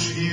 she